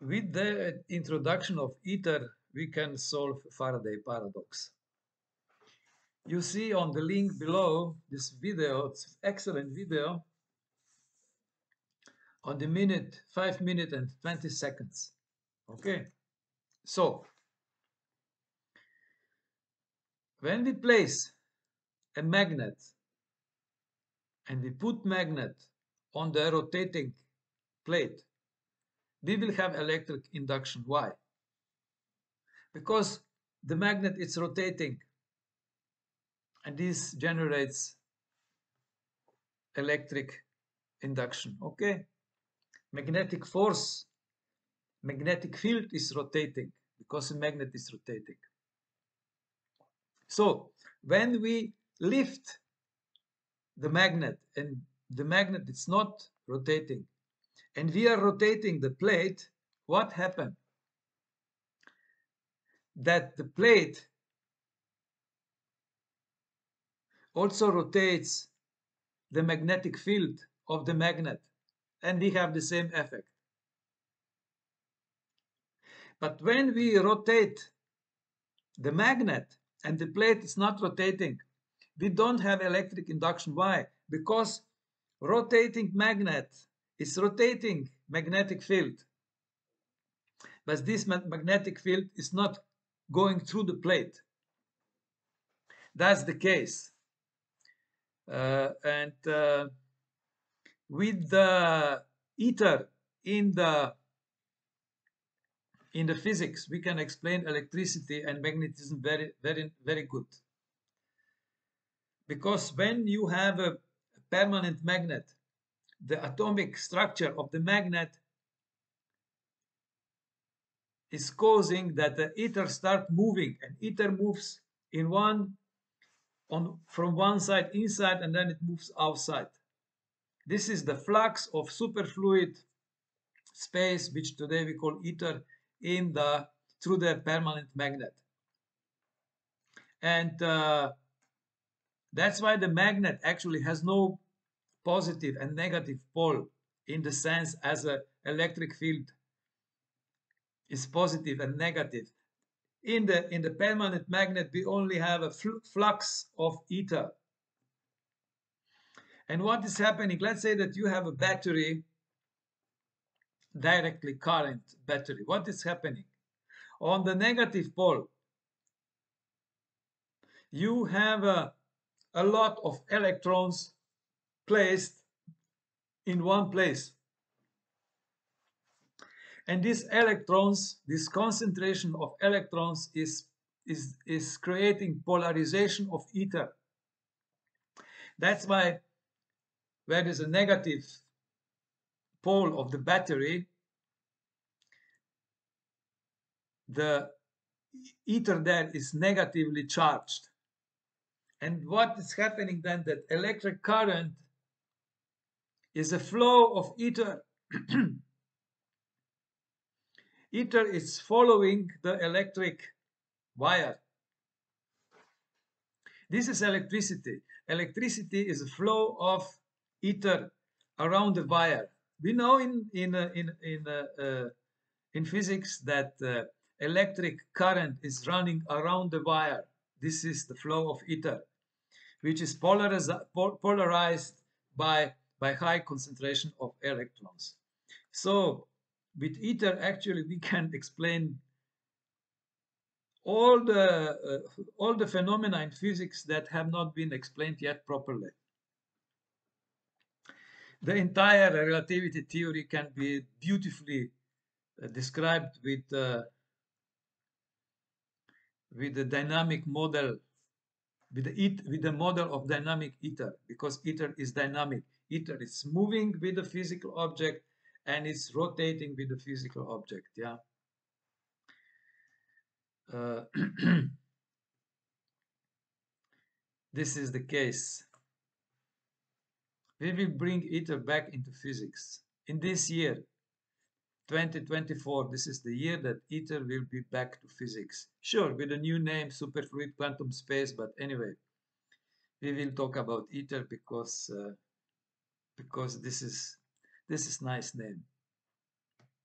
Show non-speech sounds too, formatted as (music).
with the introduction of ether, we can solve Faraday paradox. You see on the link below this video, it's an excellent video on the minute, 5 minute and 20 seconds. Okay, so when we place a magnet and we put magnet on the rotating plate, we will have electric induction. Why? Because the magnet is rotating and this generates electric induction. Okay? Magnetic force, magnetic field is rotating because the magnet is rotating. So when we lift the magnet and the magnet is not rotating and we are rotating the plate, what happened? That the plate also rotates the magnetic field of the magnet and we have the same effect. But when we rotate the magnet and the plate is not rotating, we don't have electric induction. Why? Because rotating magnet is rotating magnetic field. But this magnetic field is not going through the plate. That's the case. Uh, and uh, with the ether in the in the physics, we can explain electricity and magnetism very, very, very good. Because when you have a permanent magnet, the atomic structure of the magnet is causing that the ether start moving and ether moves in one on from one side inside and then it moves outside. This is the flux of superfluid space which today we call ether in the through the permanent magnet. And uh, that's why the magnet actually has no positive and negative pole in the sense as an electric field is positive and negative. In the, in the permanent magnet, we only have a flux of ether. And what is happening? Let's say that you have a battery, directly current battery. What is happening? On the negative pole, you have a, a lot of electrons placed in one place. And these electrons, this concentration of electrons is, is, is creating polarization of ether. That's why where there's a negative pole of the battery, the ether there is negatively charged. And what is happening then that electric current is a flow of ether. (clears throat) ether is following the electric wire. This is electricity. Electricity is a flow of ether around the wire. We know in in uh, in in uh, uh, in physics that uh, electric current is running around the wire. This is the flow of ether, which is polarized polarized by by high concentration of electrons. So with ether, actually, we can explain all the uh, all the phenomena in physics that have not been explained yet properly. The entire relativity theory can be beautifully uh, described with uh, with the dynamic model with the with the model of dynamic ether because ether is dynamic. Ether is moving with the physical object and it's rotating with the physical object yeah? Uh, (clears throat) this is the case. We will bring ether back into physics. In this year 2024 this is the year that ether will be back to physics. Sure with a new name superfluid quantum space but anyway we will talk about ether because uh, because this is this is nice name